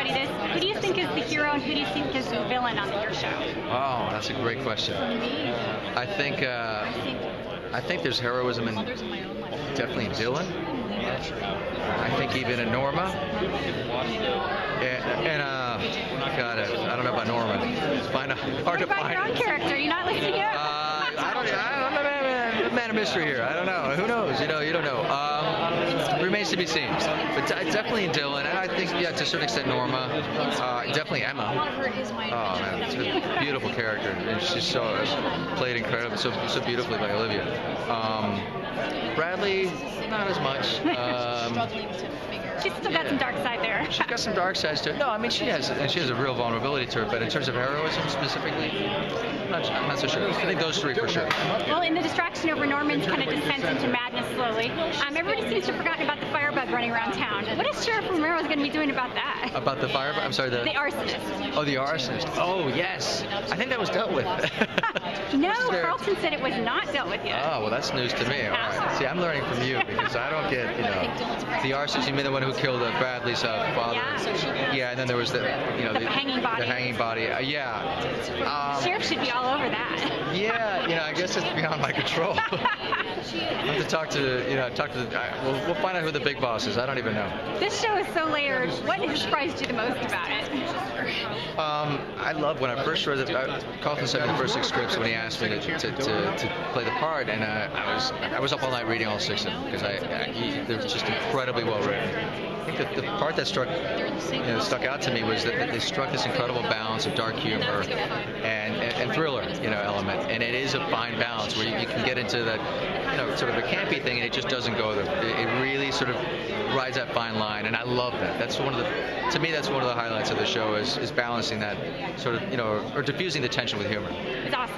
everybody this. Who do you think is the hero and who do you think is the villain on your show? Oh, that's a great question. I think uh, I think there's heroism in definitely in Dylan. I think even in Norma. And, and uh, God, I don't know about Norma. Find hard What to find. your own character? You're not listening yet? Uh, I don't. I don't know. Man, man, man of mystery here. I don't know. Who knows? You know. You don't know. Um, remains to be seen. But de- definitely Dylan, and I think yeah, to a certain extent Norma. Uh, definitely Emma. Oh man, it's a beautiful character, and she's so played incredibly, so so beautifully by Olivia. Um, Bradley, not as much. Um, She's still got some dark side there. She's got some dark sides to her. No, I mean she has, and she has a real vulnerability to her. But in terms of heroism specifically, I'm not, I'm not so sure. I think those three for sure. Well, in the distraction over Norman's kind of descent into madness slowly, um, everybody seems to have forgotten about the firebug running around town. What is Sheriff Romero going to be doing about that? About the fire, I'm sorry, the The arsonist. oh the arsonist. Oh yes, I think that was dealt with. No, Carlton said it was not dealt with yet. Oh well, that's news to me. All right. See, I'm learning from you because I don't get, you know, the arsonist. You mean the one who killed uh, Bradley's uh, father? Yeah. Yeah, and then there was the, you know, The hanging body. The hanging body. Uh, yeah. Um, Sheriff should be all over that. yeah, you know, I guess it's beyond my control. I have to talk to, you know, talk to. The, I, we'll, we'll find out who the big boss is. I don't even know. This show is so layered. What has surprised you the most about it? Um, I love when I first read it. I, Kaufman sent me the first six scripts when he asked me to, to, to, to play the part, and uh, I was I was up all night reading all six of them because I, I he, they're just incredibly well written. I think that the part that struck you know, stuck out to me was that they struck this incredible balance of dark humor and, and, and thriller, you know, element, and it is a fine balance where you, you can get into that, you know, sort of a campy thing, and it just doesn't go there. It, it really sort of rides that fine line, and I love that. That's one of the, to me, that's one of the highlights of the show is, is balancing that sort of, you know, or diffusing the tension with humor. It's awesome.